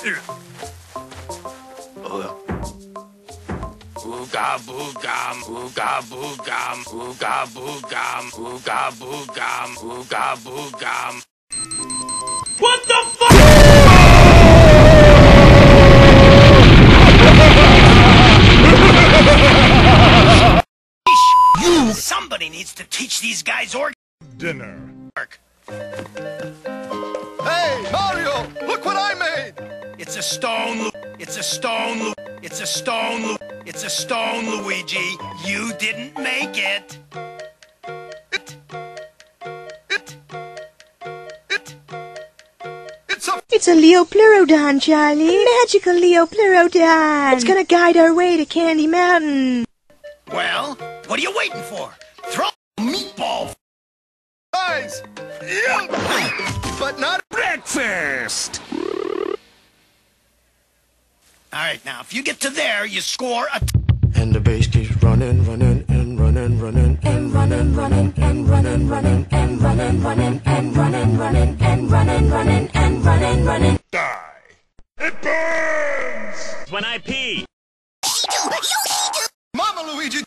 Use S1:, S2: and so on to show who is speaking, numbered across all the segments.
S1: Ooga boogam, ooga boogam, ooga boogam, ooga boogam, ooga boogam. What the fuck?
S2: You! Somebody needs to teach these guys org.
S3: Dinner.
S4: Hey,
S2: It's a stone. Lu- It's a stone. Lu- It's a stone. It's a stone, Luigi. You didn't make it.
S4: It. It. It. It's a.
S5: It's a Liopleurodon, Charlie. Magical Liopleurodon. It's gonna guide our way to Candy Mountain.
S2: Well, what are you waiting for? Throw a meatball.
S4: Eyes! Yeah! But not.
S1: Breakfast!
S2: All right, now if you get to there, you score a.
S6: And the bass keeps running, running, and running, running, and running, running, and running, running, and running, running, and running, running, and running, running, and running, running.
S3: Die. It burns!
S1: When I pee. He do! You he do!
S4: Mama Luigi!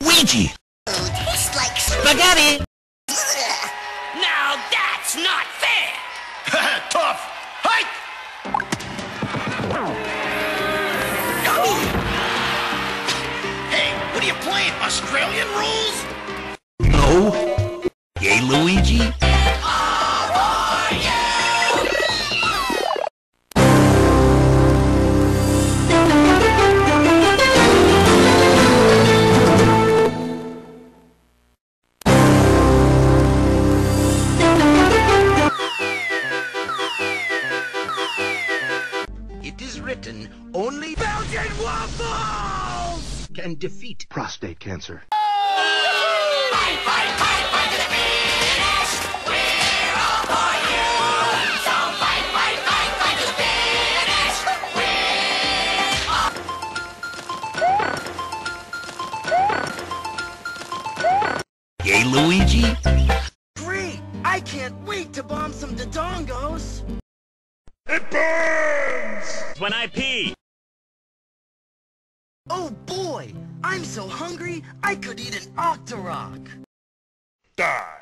S2: Ouija.
S7: Tastes like
S2: Spaghetti. What are you playing? Australian rules?
S1: No. Yay, Luigi?
S2: It is written, only Belgian waffles can defeat
S6: Prostate cancer.
S1: Yay, Luigi?
S2: Great! I can't wait to bomb some Dodongos!
S3: It burns!
S1: When I pee.
S2: Oh boy! I'm so hungry, I could eat an Octorok!
S3: Die.